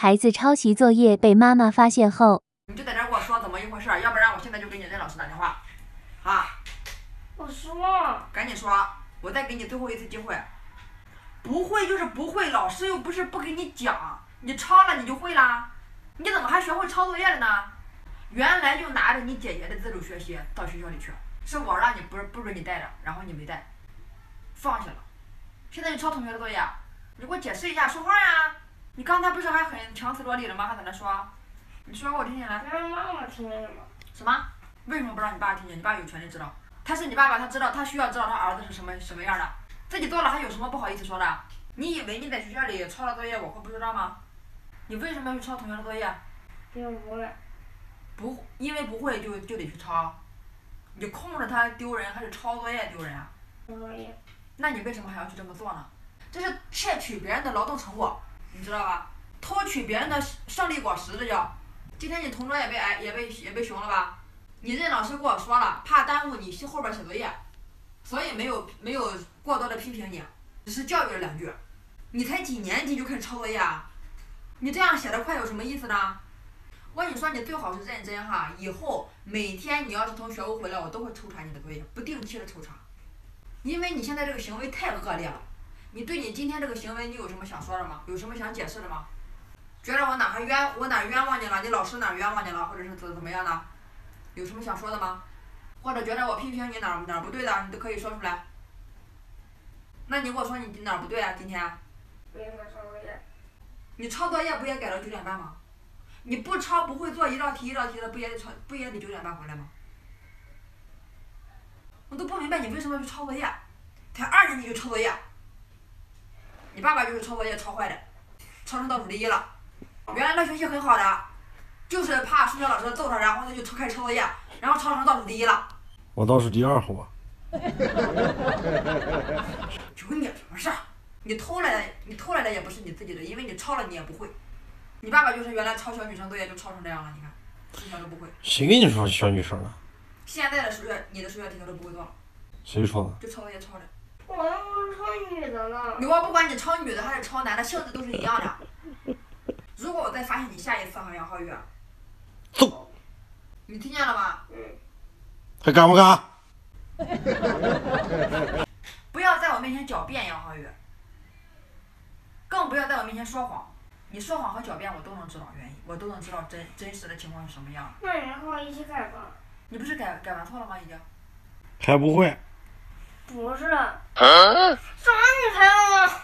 孩子抄袭作业被妈妈发现后，你就在这儿跟我说怎么一回事儿，要不然我现在就给你任老师打电话，啊，我说，赶紧说，我再给你最后一次机会。不会就是不会，老师又不是不给你讲，你抄了你就会啦，你怎么还学会抄作业了呢？原来就拿着你姐姐的自主学习到学校里去，是我让你不不准你带着，然后你没带，放下了。现在你抄同学的作业，你给我解释一下，说话呀！你刚才不是还很强词夺理了吗？还在那说，你说我听听来。让妈妈听见了吗？什么？为什么不让你爸听见？你爸有权利知道，他是你爸爸，他知道，他需要知道他儿子是什么什么样的。自己做了还有什么不好意思说的？你以为你在学校里抄了作业我会不知道吗？你为什么要去抄同学的作业？因为不会，不，因为不会就就得去抄。你空着他丢人还是抄作业丢人啊？抄作业。那你为什么还要去这么做呢？这是窃取别人的劳动成果，你知道吧？偷取别人的胜利果实，这叫。今天你同桌也被挨也被也被熊了吧？你任老师跟我说了，怕耽误你后边写作业，所以没有没有过多的批评你，只是教育了两句。你才几年级就开始抄作业啊？你这样写的快有什么意思呢？我跟你说，你最好是认真哈，以后每天你要是从学务回来，我都会抽查你的作业，不定期的抽查。因为你现在这个行为太恶劣了，你对你今天这个行为，你有什么想说的吗？有什么想解释的吗？觉得我哪还冤我哪冤枉你了？你老师哪冤枉你了？或者是怎怎么样的？有什么想说的吗？或者觉得我批评你哪哪不对的，你都可以说出来。那你给我说你哪不对啊？今天？不应该抄作业。你抄作业不也改到九点半吗？你不抄不会做一道题一道题的，不也得抄不也得九点半回来吗？我都不明白你为什么要去抄作业，才二年级就抄作业。你爸爸就是抄作业抄坏的，抄成倒数第一了。原来他学习很好的，就是怕数学老师揍他，然后他就开始抄作业，然后抄成倒数第一了。我倒数第二好吧。有你什么事儿？你偷来的，你偷来的也不是你自己的，因为你抄了你也不会。你爸爸就是原来抄小女生作业就抄成这样了，你看，数学都不会。谁跟你说小女生了？现在的数学，你的数学题他都不会做了。谁说的？就抄作业抄的。我又不是抄女的呢。我不管你抄女的还是抄男的，性质都是一样的。如果我再发现你下一次哈杨浩宇，揍！你听见了吗？嗯。还敢不敢？不要在我面前狡辩，杨浩宇。更不要在我面前说谎。你说谎和狡辩，我都能知道原因，我都能知道真真实的情况是什么样。那你和我一起改吧。你不是改改完错了吗？已经。还不会。不是。啊，装女朋友吗？